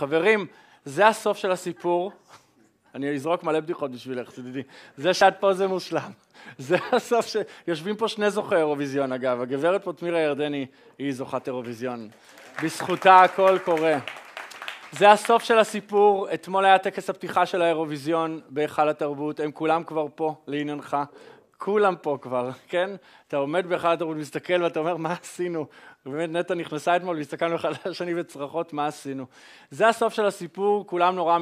חברים, זה הסוף של הסיפור. אני אזרוק מלא בדיחות בשבילך, תדעי. זה שאת פה זה מושלם. זה הסוף ש... יושבים פה שני זוכי אירוויזיון אגב, הגברת פה תמירה ירדני היא זוכת אירוויזיון. בזכותה הכל קורה. זה הסוף של הסיפור, אתמול היה טקס הפתיחה של האירוויזיון בהיכל התרבות, הם כולם כבר פה לעניינך, כולם פה כבר, כן? אתה עומד בהיכל התרבות, מסתכל ואתה אומר מה עשינו? ובאמת נטע נכנסה אתמול והסתכלנו אחד על השני בצרחות מה עשינו. זה הסוף של הסיפור, כולם נורא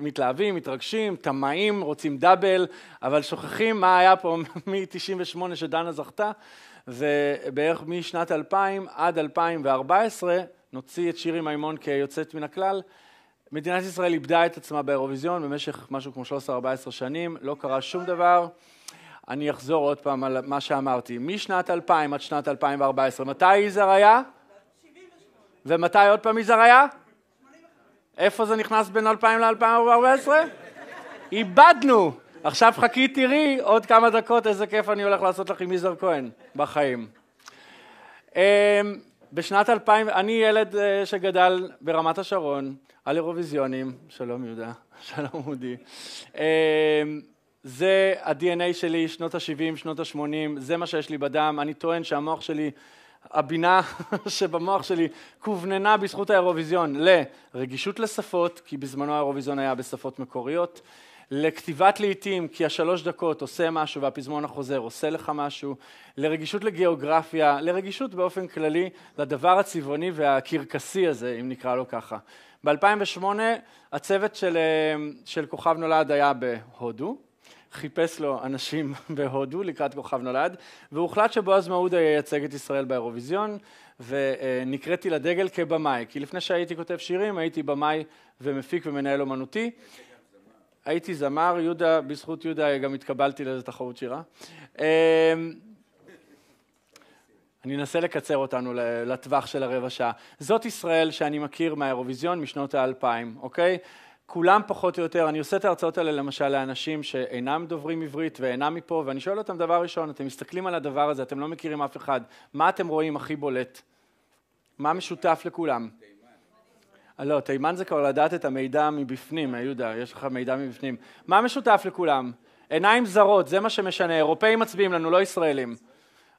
מתלהבים, מתרגשים, טמאים, רוצים דאבל, אבל שוכחים מה היה פה מ-98 שדנה זכתה, ובערך משנת 2000 עד 2014 נוציא את שירי מימון כיוצאת מן הכלל. מדינת ישראל איבדה את עצמה באירוויזיון במשך משהו כמו 13-14 שנים, לא קרה שום דבר. אני אחזור עוד פעם על מה שאמרתי. משנת 2000 עד שנת 2014, מתי יזהר היה? 78. ומתי עוד פעם יזהר היה? 85. איפה זה נכנס בין 2000 ל-2014? איבדנו. עכשיו חכי תראי עוד כמה דקות איזה כיף אני הולך לעשות לך עם יזהר כהן בחיים. אמ, בשנת 2000, אני ילד אה, שגדל ברמת השרון על אירוויזיונים, שלום יהודה, שלום אודי. זה ה-DNA שלי, שנות ה-70, שנות ה-80, זה מה שיש לי בדם. אני טוען שהמוח שלי, הבינה שבמוח שלי כווננה בזכות האירוויזיון לרגישות לשפות, כי בזמנו האירוויזיון היה בשפות מקוריות, לכתיבת לעיתים, כי השלוש דקות עושה משהו והפזמון החוזר עושה לך משהו, לרגישות לגיאוגרפיה, לרגישות באופן כללי לדבר הצבעוני והקרקסי הזה, אם נקרא לו ככה. ב-2008 הצוות של, אה, של כוכב נולד היה בהודו, חיפש לו אנשים בהודו לקראת כוכב נולד, והוחלט שבועז מעודה ייצג את ישראל באירוויזיון, ונקראתי לדגל כבמאי, כי לפני שהייתי כותב שירים הייתי במאי ומפיק ומנהל אומנותי. הייתי זמר, יהודה, בזכות יהודה גם התקבלתי לאיזה תחרות שירה. אמ, אני אנסה לקצר אותנו לטווח של הרבע שעה. זאת ישראל שאני מכיר מהאירוויזיון משנות האלפיים, אוקיי? כולם פחות או יותר, אני עושה את ההרצאות האלה למשל לאנשים שאינם דוברים עברית ואינם מפה, ואני שואל אותם דבר ראשון, אתם מסתכלים על הדבר הזה, אתם לא מכירים אף אחד, מה אתם רואים הכי בולט? מה משותף לכולם? תימן. לא, תימן זה כבר לדעת את המידע מבפנים, יהודה, יש לך מידע מבפנים. מה משותף לכולם? עיניים זרות, זה מה שמשנה, אירופאים מצביעים לנו, לא ישראלים.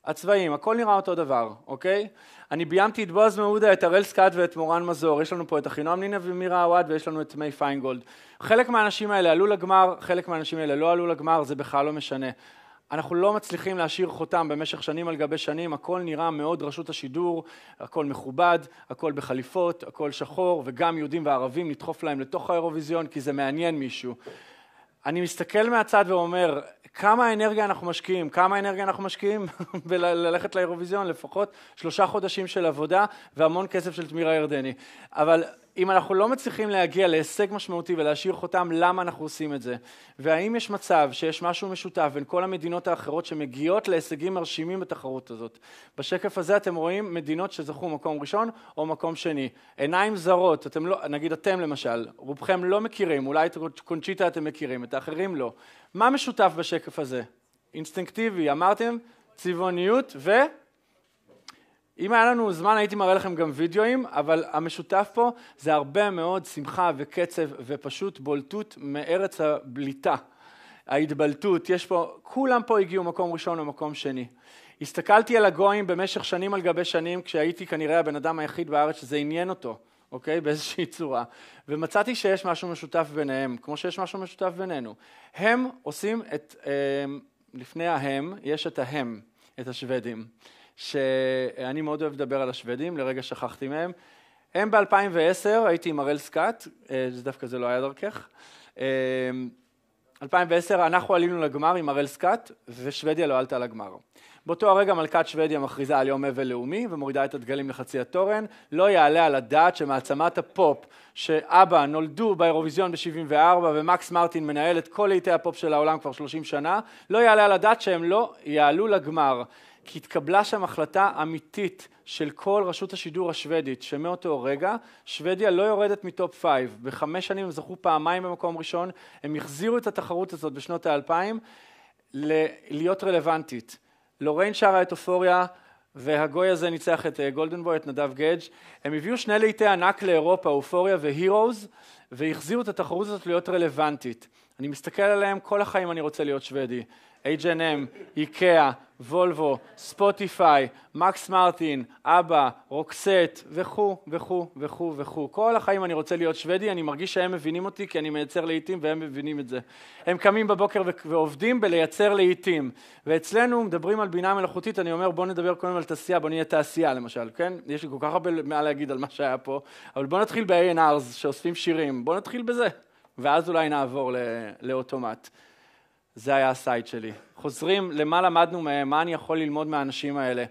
הצבעים, הכל נראה אותו דבר, אוקיי? אני ביימתי את בועז מעודה, את הראל סקאט ואת מורן מזור, יש לנו פה את אחינועם נינה ומירה עווד ויש לנו את מי פיינגולד. חלק מהאנשים האלה עלו לגמר, חלק מהאנשים האלה לא עלו לגמר, זה בכלל לא משנה. אנחנו לא מצליחים להשאיר חותם במשך שנים על גבי שנים, הכל נראה מאוד רשות השידור, הכל מכובד, הכל בחליפות, הכל שחור, וגם יהודים וערבים לדחוף להם לתוך האירוויזיון כי זה מעניין מישהו. אני מסתכל מהצד ואומר, כמה אנרגיה אנחנו משקיעים, כמה אנרגיה אנחנו משקיעים בללכת לאירוויזיון, לפחות שלושה חודשים של עבודה והמון כסף של תמירה ירדני. אבל אם אנחנו לא מצליחים להגיע להישג משמעותי ולהשאיר חותם, למה אנחנו עושים את זה? והאם יש מצב שיש משהו משותף בין כל המדינות האחרות שמגיעות להישגים מרשימים בתחרות הזאת? בשקף הזה אתם רואים מדינות שזכו מקום ראשון או מקום שני. עיניים זרות, אתם לא, נגיד אתם למשל, רובכם לא מכירים, אולי את קונצ'יטה אתם מכירים, את האחרים לא. מה משותף בשקף הזה? אינסטינקטיבי, אמרתם? צבעוניות ו... אם היה לנו זמן הייתי מראה לכם גם וידאוים, אבל המשותף פה זה הרבה מאוד שמחה וקצב ופשוט בולטות מארץ הבליטה, ההתבלטות, יש פה, כולם פה הגיעו מקום ראשון ומקום שני. הסתכלתי על הגויים במשך שנים על גבי שנים, כשהייתי כנראה הבן אדם היחיד בארץ שזה עניין אותו, אוקיי? באיזושהי צורה. ומצאתי שיש משהו משותף ביניהם, כמו שיש משהו משותף בינינו. הם עושים את, אה, לפני ההם, יש את ההם, את השוודים. שאני מאוד אוהב לדבר על השוודים, לרגע שכחתי מהם. הם ב-2010, הייתי עם הראל סקאט, אה, דווקא זה לא היה דרכך. 2010 אה, אנחנו עלינו לגמר עם הראל סקאט, ושוודיה לא עלתה לגמר. באותו הרגע מלכת שוודיה מכריזה על יום אבל לאומי ומורידה את הדגלים לחצי התורן. לא יעלה על הדעת שמעצמת הפופ שאבא נולדו באירוויזיון ב-74 ומקס מרטין מנהל את כל להיטי הפופ של העולם כבר 30 שנה, לא יעלה על הדעת שהם לא יעלו לגמר. כי התקבלה שם החלטה אמיתית של כל רשות השידור השוודית, שמאותו רגע שוודיה לא יורדת מ top five. בחמש שנים הם זכו פעמיים במקום ראשון, הם החזירו את התחרות הזאת בשנות האלפיים להיות רלוונטית. לוריין שרה את אופוריה, והגוי הזה ניצח את גולדנבוי, את נדב גדג'. הם הביאו שני להיטי ענק לאירופה, אופוריה והירוז, והחזירו את התחרות הזאת להיות רלוונטית. אני מסתכל עליהם, כל החיים אני רוצה להיות שוודי. H&M, איקאה, וולבו, ספוטיפיי, מקס מרטין, אבא, רוקסט וכו' וכו' וכו' וכו'. כל החיים אני רוצה להיות שוודי, אני מרגיש שהם מבינים אותי כי אני מייצר לעיתים והם מבינים את זה. הם קמים בבוקר ועובדים בלייצר לעיתים. ואצלנו מדברים על בינה מלאכותית, אני אומר בוא נדבר קודם על תעשייה, בוא נהיה תעשייה למשל, כן? יש לי כל כך הרבה מה להגיד על מה שהיה פה, אבל בוא נתחיל ב-A&R's שאוספים שירים, בוא נתחיל בזה, ואז אולי נעבור לאוטומט. זה היה הסייט שלי. חוזרים למה למדנו מהם, מה אני יכול ללמוד מהאנשים האלה.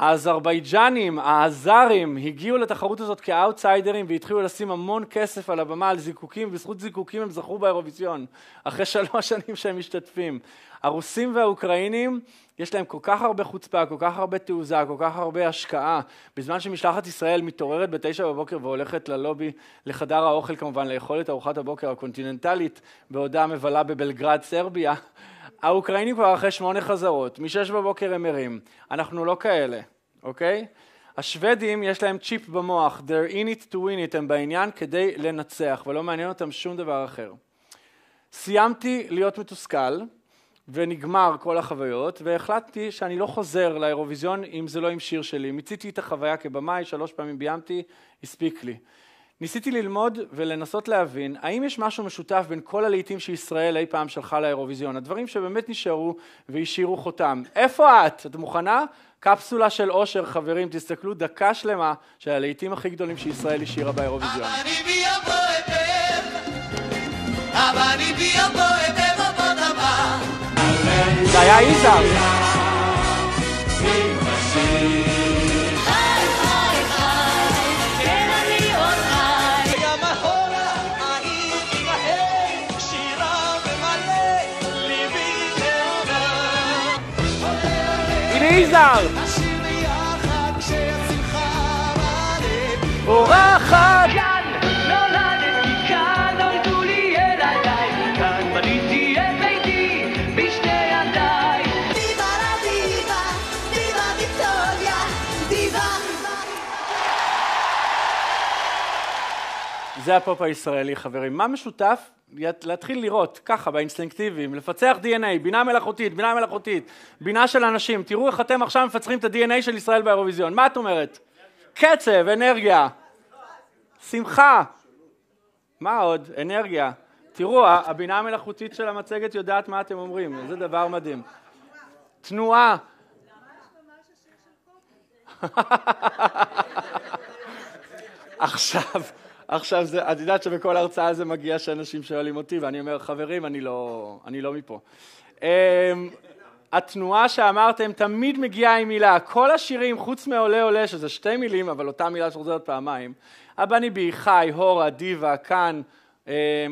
האזרבייג'אנים, האזרים, הגיעו לתחרות הזאת כאוטסיידרים והתחילו לשים המון כסף על הבמה על זיקוקים, ובזכות זיקוקים הם זכו באירוויזיון, אחרי שלוש שנים שהם משתתפים. הרוסים והאוקראינים, יש להם כל כך הרבה חוצפה, כל כך הרבה תעוזה, כל כך הרבה השקעה. בזמן שמשלחת ישראל מתעוררת בתשע בבוקר והולכת ללובי, לחדר האוכל כמובן, לאכול את ארוחת הבוקר הקונטיננטלית, בעודה מבלה בבלגרד, סרביה, האוקראינים כבר אחרי שמונה חזרות, משש בבוקר הם ערים. אנחנו לא כאלה, אוקיי? השוודים יש להם צ'יפ במוח, they're in it to win it, הם בעניין כדי לנצח, ולא מעניין אותם שום דבר אחר. סיימתי להיות מתוסכל, ונגמר כל החוויות, והחלטתי שאני לא חוזר לאירוויזיון אם זה לא עם שיר שלי. מיציתי את החוויה כבמאי, שלוש פעמים ביימתי, הספיק לי. ניסיתי ללמוד ולנסות להבין האם יש משהו משותף בין כל הלעיתים שישראל אי פעם שלחה לאירוויזיון, הדברים שבאמת נשארו והשאירו חותם. איפה את? את מוכנה? קפסולה של אושר, חברים, תסתכלו דקה שלמה של הלעיתים הכי גדולים שישראל השאירה באירוויזיון. זה היה יזהר. יזהר! אורחת! זה הפופ הישראלי חברים. מה משותף? להתחיל לראות ככה באינסטינקטיביים, לפצח DNA, בינה מלאכותית, בינה מלאכותית, בינה של אנשים. תראו איך אתם עכשיו מפצחים את ה-DNA של ישראל באירוויזיון. מה את אומרת? קצב, אנרגיה, שמחה. מה עוד? אנרגיה. תראו, הבינה המלאכותית של המצגת יודעת מה אתם אומרים, זה דבר מדהים. תנועה. עכשיו, עכשיו, זה, את יודעת שבכל הרצאה זה מגיע שאנשים שואלים אותי, ואני אומר, חברים, אני לא, אני לא מפה. Um, התנועה שאמרתם תמיד מגיעה עם מילה. כל השירים, חוץ מעולה עולה, שזה שתי מילים, אבל אותה מילה שחוזרת פעמיים, הבני בי, חי, הורה, דיווה, כאן,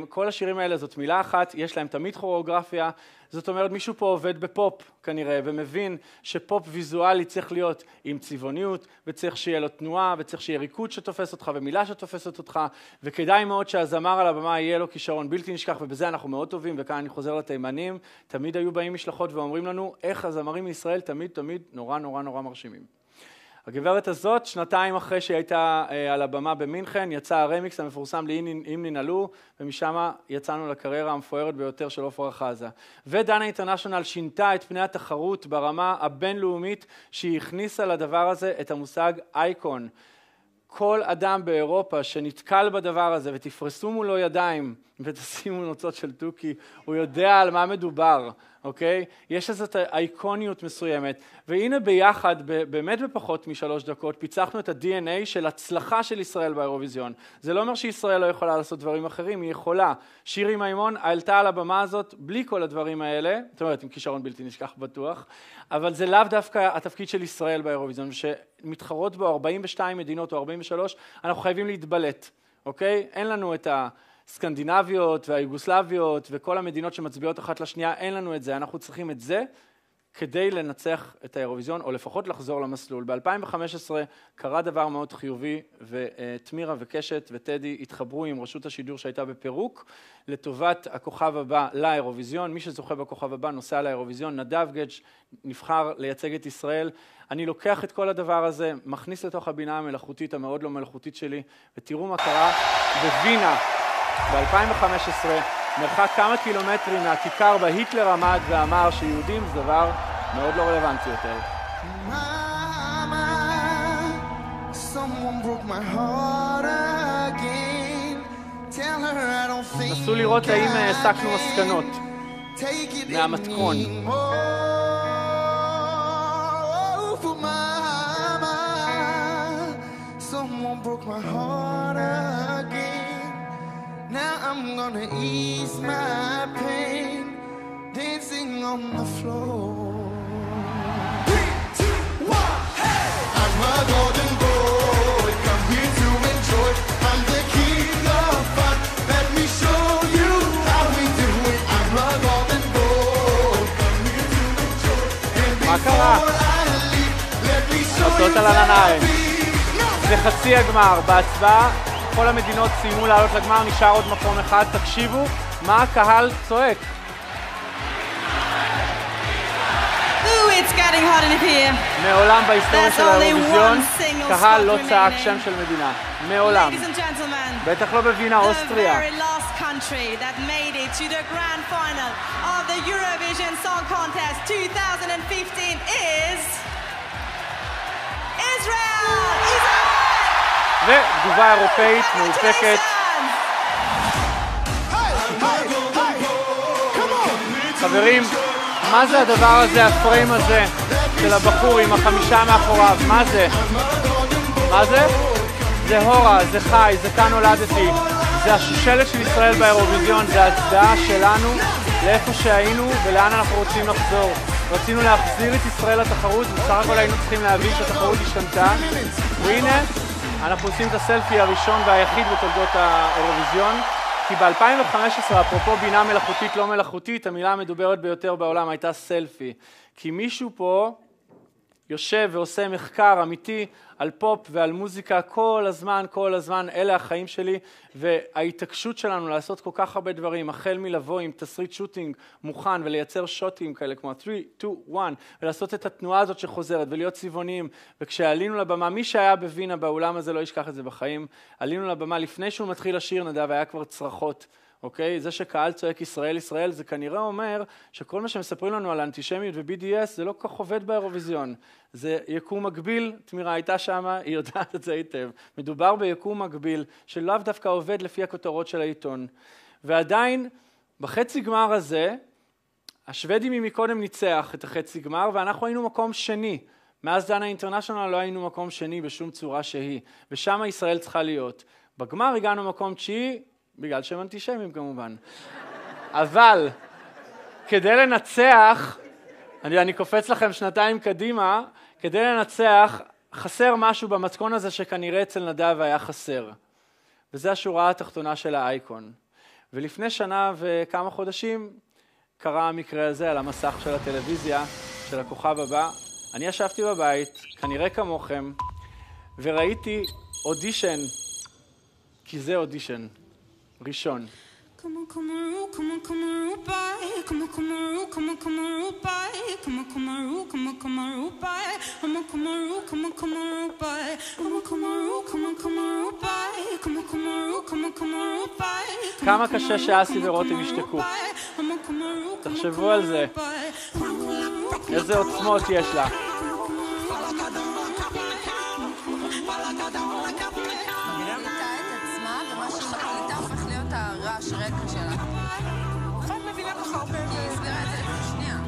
כל השירים האלה זאת מילה אחת, יש להם תמיד כוריאוגרפיה, זאת אומרת, מישהו פה עובד בפופ כנראה, ומבין שפופ ויזואלי צריך להיות עם צבעוניות, וצריך שיהיה לו תנועה, וצריך שיהיה ריקוד שתופס אותך, ומילה שתופסת אותך, וכדאי מאוד שהזמר על הבמה יהיה לו כישרון בלתי נשכח, ובזה אנחנו מאוד טובים, וכאן אני חוזר לתימנים, תמיד היו באים משלחות ואומרים לנו איך הזמרים מישראל תמיד תמיד נורא נורא נורא מרשימים. הגברת הזאת, שנתיים אחרי שהיא הייתה אה, על הבמה במינכן, יצא הרמיקס המפורסם ל"אם ננעלו", ומשם יצאנו לקריירה המפוארת ביותר של עופרה חזה. ודנה אינטרנשיונל שינתה את פני התחרות ברמה הבינלאומית, שהיא הכניסה לדבר הזה את המושג אייקון. כל אדם באירופה שנתקל בדבר הזה ותפרסו מולו ידיים ותשימו נוצות של תוכי, הוא יודע על מה מדובר. אוקיי? יש איזו אייקוניות מסוימת, והנה ביחד, באמת בפחות משלוש דקות, פיצחנו את ה-DNA של הצלחה של ישראל באירוויזיון. זה לא אומר שישראל לא יכולה לעשות דברים אחרים, היא יכולה. שירי מימון עלתה על הבמה הזאת בלי כל הדברים האלה, זאת אומרת, עם כישרון בלתי נשכח בטוח, אבל זה לאו דווקא התפקיד של ישראל באירוויזיון, שמתחרות בו 42 מדינות או 43, אנחנו חייבים להתבלט, אוקיי? אין לנו את ה... הסקנדינביות והיוגוסלביות וכל המדינות שמצביעות אחת לשנייה, אין לנו את זה, אנחנו צריכים את זה כדי לנצח את האירוויזיון, או לפחות לחזור למסלול. ב-2015 קרה דבר מאוד חיובי, ותמירה וקשת וטדי התחברו עם רשות השידור שהייתה בפירוק, לטובת הכוכב הבא לאירוויזיון. מי שזוכה בכוכב הבא נוסע לאירוויזיון. נדב גדג' נבחר לייצג את ישראל. אני לוקח את כל הדבר הזה, מכניס לתוך הבינה המלאכותית המאוד לא מלאכותית שלי, ותראו מה קרה בווינה ב-2015, מרחק כמה קילומטרים מהכיכר בה היטלר עמד ואמר שיהודים זה דבר מאוד לא רלוונטי יותר. נסו לראות האם הסקנו מסקנות מהמתכון. broke my heart again. Now I'm gonna ease my pain, dancing on the floor. Three, two, one, hey! I'm a golden boy, come here to enjoy. I'm the king of fun. Let me show you how we do it. I'm a golden boy, come here to enjoy. And before I leave, let me show you how we זה חצי הגמר. בהצבעה כל המדינות סיימו לעלות לגמר, נשאר עוד מקום אחד. תקשיבו מה הקהל צועק. מעולם בהיסטוריה של האירוויזיון קהל לא צעק שם של מדינה. מעולם. בטח לא בווינה, אוסטריה. Israel! ותגובה אירופאית מאופקת. חברים, מה זה הדבר הזה, הפריים הזה של הבחור עם החמישה מאחוריו? מה זה? מה זה? זה הורה, זה חי, זה כאן נולדתי. זה השושלת של ישראל באירוויזיון, זה ההצדעה שלנו לאיפה שהיינו ולאן אנחנו רוצים לחזור. רצינו להחזיר את ישראל לתחרות, בסך הכל היינו צריכים להבין שהתחרות השתנתה. והנה, אנחנו עושים את הסלפי הראשון והיחיד בתולדות האירוויזיון, כי ב-2015, אפרופו בינה מלאכותית לא מלאכותית, המילה המדוברת ביותר בעולם הייתה סלפי. כי מישהו פה יושב ועושה מחקר אמיתי על פופ ועל מוזיקה כל הזמן, כל הזמן, אלה החיים שלי, וההתעקשות שלנו לעשות כל כך הרבה דברים, החל מלבוא עם תסריט שוטינג מוכן ולייצר שוטים כאלה כמו 3, 2, 1, ולעשות את התנועה הזאת שחוזרת ולהיות צבעוניים, וכשעלינו לבמה, מי שהיה בווינה באולם הזה לא ישכח את זה בחיים, עלינו לבמה לפני שהוא מתחיל לשיר נדב, היה כבר צרחות. אוקיי? זה שקהל צועק ישראל ישראל זה כנראה אומר שכל מה שמספרים לנו על אנטישמיות ו-BDS זה לא כל כך עובד באירוויזיון. זה יקום מקביל, תמירה הייתה שמה, היא יודעת את זה היטב. מדובר ביקום מקביל שלאו דווקא עובד לפי הכותרות של העיתון. ועדיין בחצי גמר הזה השוודים ממקודם ניצח את החצי גמר ואנחנו היינו מקום שני. מאז דנה אינטרנשיונל לא היינו מקום שני בשום צורה שהיא, ושם ישראל צריכה להיות. בגמר הגענו מקום תשיעי, בגלל שהם אנטישמים כמובן. אבל כדי לנצח, אני, אני קופץ לכם שנתיים קדימה, כדי לנצח חסר משהו במתכון הזה שכנראה אצל נדב היה חסר. וזה השורה התחתונה של האייקון. ולפני שנה וכמה חודשים קרה המקרה הזה על המסך של הטלוויזיה של הכוכב הבא. אני ישבתי בבית, כנראה כמוכם, וראיתי אודישן, כי זה אודישן. ראשון. כמה קשה שאסי ורותם ישתקו. תחשבו על זה. איזה עוצמות יש לה. רקע שלה. את מבינה ככה הרבה... היא הסבירה את זה שנייה.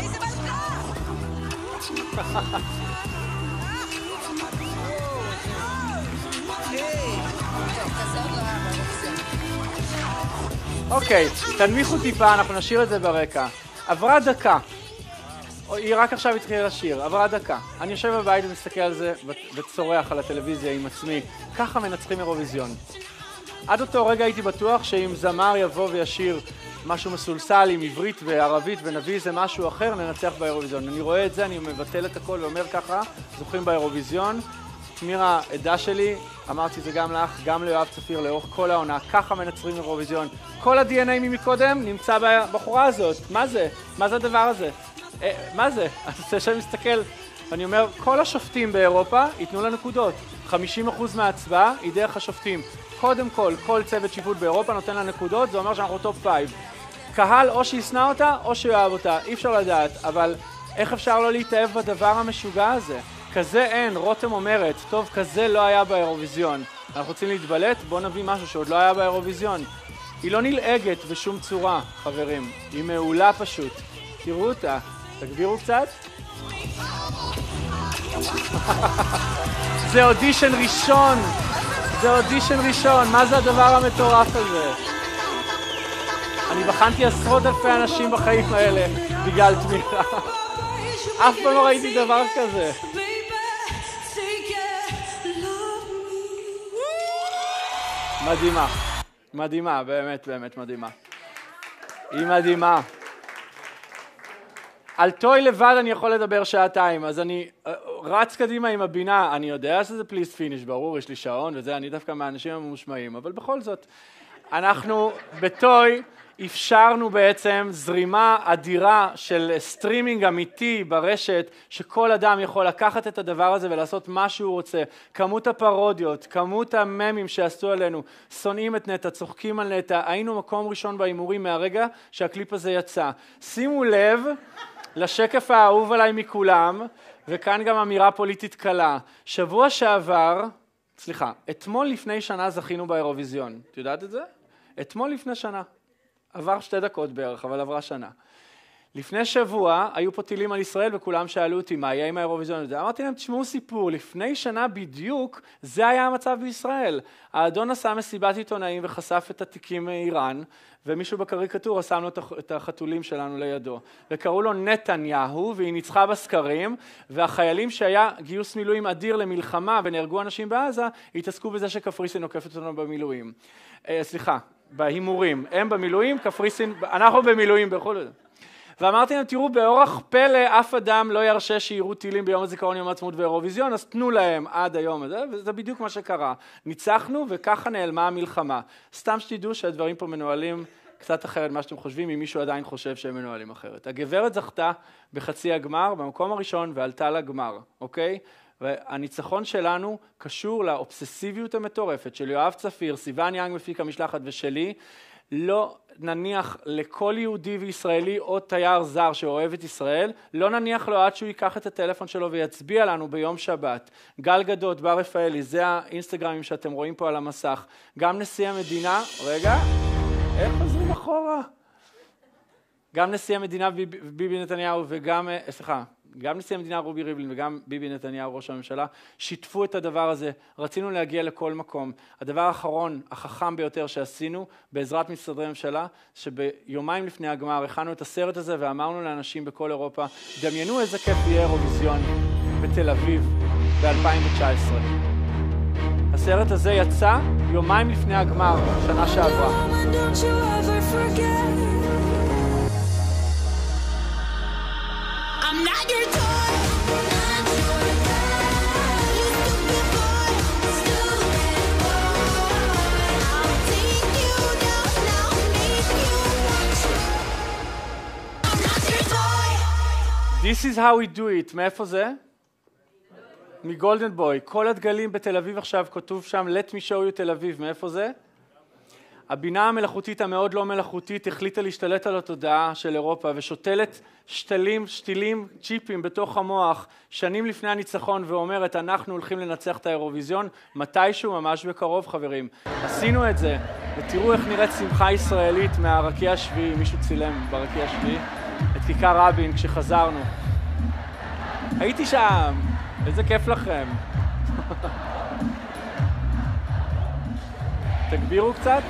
איזה מלכה! אוקיי, תנמיכו טיפה, אנחנו נשאיר את זה ברקע. עברה דקה. היא רק עכשיו התחילה לשיר, עברה דקה. אני יושב בבית ומסתכל על זה וצורח על הטלוויזיה עם עצמי. ככה מנצחים אירוויזיון. עד אותו רגע הייתי בטוח שאם זמר יבוא וישיר משהו מסולסל עם עברית וערבית ונביא איזה משהו אחר, ננצח באירוויזיון. אני רואה את זה, אני מבטל את הכל ואומר ככה, זוכים באירוויזיון. תמירה, עדה שלי, אמרתי זה גם לך, גם ליואב צפיר לאורך כל העונה, ככה מנצחים אירוויזיון. כל ה-DNA ממקודם נמצא בבחורה הזאת. מה זה? מה זה הדבר הזה? אה, מה זה? אני רוצה שאני מסתכל, ואני אומר, כל השופטים באירופה ייתנו לה נקודות. 50% מההצבעה היא דרך השופטים. קודם כל, כל צוות שיפוט באירופה נותן לה נקודות, זה אומר שאנחנו top five. קהל או שישנא אותה או שיאהב אותה, אי אפשר לדעת, אבל איך אפשר לא להתאהב בדבר המשוגע הזה? כזה אין, רותם אומרת, טוב, כזה לא היה באירוויזיון. אנחנו רוצים להתבלט? בואו נביא משהו שעוד לא היה באירוויזיון. היא לא נלעגת בשום צורה, חברים. היא מעולה פשוט. תראו אותה. תגבירו קצת. זה אודישן ראשון! זה אודישן ראשון, מה זה הדבר המטורף הזה? אני בחנתי עשרות אלפי אנשים בחיים האלה בגלל תמיכה. אף פעם לא ראיתי דבר כזה. מדהימה, מדהימה, באמת באמת מדהימה. היא מדהימה. על טוי לבד אני יכול לדבר שעתיים, אז אני אה, רץ קדימה עם הבינה, אני יודע שזה please finish, ברור, יש לי שעון וזה, אני דווקא מהאנשים הממושמעים, אבל בכל זאת, אנחנו בטוי אפשרנו בעצם זרימה אדירה של סטרימינג אמיתי ברשת, שכל אדם יכול לקחת את הדבר הזה ולעשות מה שהוא רוצה. כמות הפרודיות, כמות הממים שעשו עלינו, שונאים את נטע, צוחקים על נטע, היינו מקום ראשון בהימורים מהרגע שהקליפ הזה יצא. שימו לב לשקף האהוב עליי מכולם, וכאן גם אמירה פוליטית קלה. שבוע שעבר, סליחה, אתמול לפני שנה זכינו באירוויזיון. את יודעת את זה? אתמול לפני שנה. עבר שתי דקות בערך, אבל עברה שנה. לפני שבוע היו פה טילים על ישראל וכולם שאלו אותי מה יהיה עם האירוויזיון הזה. אמרתי להם, תשמעו סיפור, לפני שנה בדיוק זה היה המצב בישראל. האדון עשה מסיבת עיתונאים וחשף את התיקים מאיראן, ומישהו בקריקטורה שם לו את החתולים שלנו לידו. וקראו לו נתניהו, והיא ניצחה בסקרים, והחיילים שהיה גיוס מילואים אדיר למלחמה ונהרגו אנשים בעזה, התעסקו בזה שקפריסין עוקפת אותנו במילואים. אה, סליחה, בהימורים. הם במילואים, קפריסין, אנחנו במילואים בכל זאת. ואמרתי להם, תראו, באורח פלא אף אדם לא ירשה שיראו טילים ביום הזיכרון יום העצמאות ואירוויזיון, אז תנו להם עד היום הזה, וזה בדיוק מה שקרה. ניצחנו וככה נעלמה המלחמה. סתם שתדעו שהדברים פה מנוהלים קצת אחרת ממה שאתם חושבים, אם מישהו עדיין חושב שהם מנוהלים אחרת. הגברת זכתה בחצי הגמר, במקום הראשון, ועלתה לגמר, אוקיי? והניצחון שלנו קשור לאובססיביות המטורפת של יואב צפיר, סיוון יאנג מפיק המשלחת ושלי, לא נניח לכל יהודי וישראלי או תייר זר שאוהב את ישראל, לא נניח לו עד שהוא ייקח את הטלפון שלו ויצביע לנו ביום שבת. גל גדות, בר רפאלי, זה האינסטגרמים שאתם רואים פה על המסך. גם נשיא המדינה, רגע, איך חוזרים אחורה? גם נשיא המדינה ביבי נתניהו וגם, אה, סליחה, גם נשיא המדינה רובי ריבלין וגם ביבי נתניהו ראש הממשלה שיתפו את הדבר הזה, רצינו להגיע לכל מקום. הדבר האחרון, החכם ביותר שעשינו בעזרת משרדי ממשלה, שביומיים לפני הגמר הכנו את הסרט הזה ואמרנו לאנשים בכל אירופה, דמיינו איזה כיף יהיה אירוויזיון בתל אביב ב-2019. הסרט הזה יצא יומיים לפני הגמר, שנה שעברה. This is how we do it, מאיפה זה? מגולדן בוי. כל הדגלים בתל אביב עכשיו כתוב שם let me show you תל אביב, מאיפה זה? הבינה המלאכותית המאוד לא מלאכותית החליטה להשתלט על התודעה של אירופה ושותלת שתלים, שתילים, צ'יפים בתוך המוח שנים לפני הניצחון ואומרת אנחנו הולכים לנצח את האירוויזיון מתישהו ממש בקרוב חברים. עשינו את זה ותראו איך נראית שמחה ישראלית מהרקיע השביעי, מישהו צילם ברקיע השביעי את כיכר רבין כשחזרנו. הייתי שם, איזה כיף לכם. תגבירו קצת.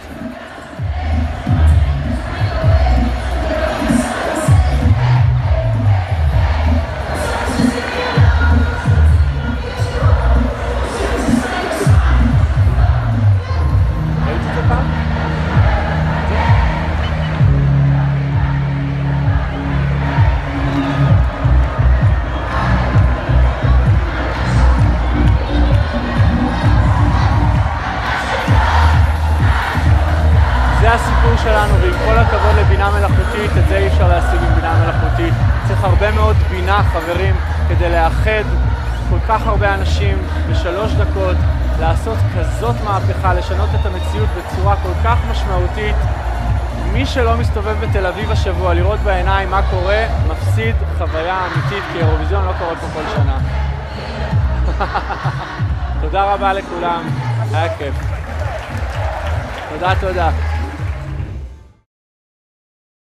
שלנו, ועם כל הכבוד לבינה מלאכותית, את זה אי אפשר להשיג עם בינה מלאכותית. צריך הרבה מאוד בינה, חברים, כדי לאחד כל כך הרבה אנשים בשלוש דקות, לעשות כזאת מהפכה, לשנות את המציאות בצורה כל כך משמעותית. מי שלא מסתובב בתל אביב השבוע לראות בעיניים מה קורה, מפסיד חוויה אמיתית, כי אירוויזיון לא קורה פה כל שנה. תודה רבה לכולם, היה כיף. תודה, תודה.